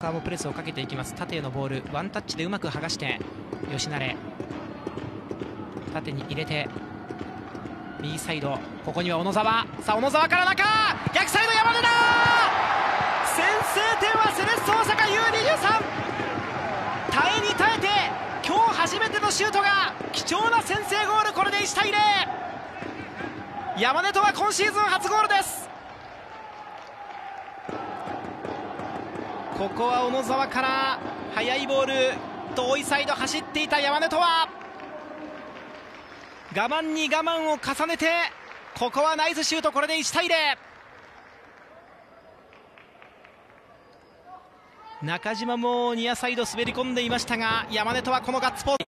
川もプレスをかけていきます。縦へのボールワンタッチでうまく剥がして吉成。縦に入れて右サイド。ここには小野沢。さあ小野沢から中逆サイド山根だ先制点はセレッソ大阪 U23 耐えに耐えて今日初めてのシュートが貴重な先制ゴール。これで1対0山根とは今シーズン初ゴールです。ここは小野沢から速いボール遠いサイド走っていた山根とは我慢に我慢を重ねてここはナイスシュートこれで1対0中島もニアサイド滑り込んでいましたが山根とはこのガッツポーズ。